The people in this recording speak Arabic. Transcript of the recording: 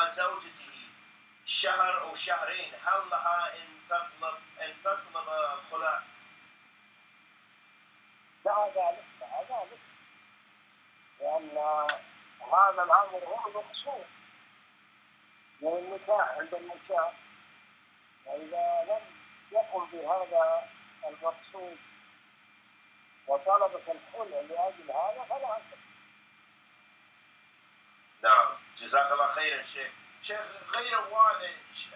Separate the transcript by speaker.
Speaker 1: مع زوجته شهر أو شهرين. هل لها أن تطلب أن تطلب خلع؟
Speaker 2: لها ذلك لها ذلك لأن هذا الأمر هو المقصود من النكاح عند النكاح فإذا لم يقم بهذا المقصود وطلبت الخلع
Speaker 1: جزاك الله خيرا شيخ شيخ غير واضح